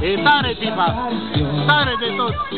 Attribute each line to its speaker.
Speaker 1: e
Speaker 2: stare ti fa stare di tutti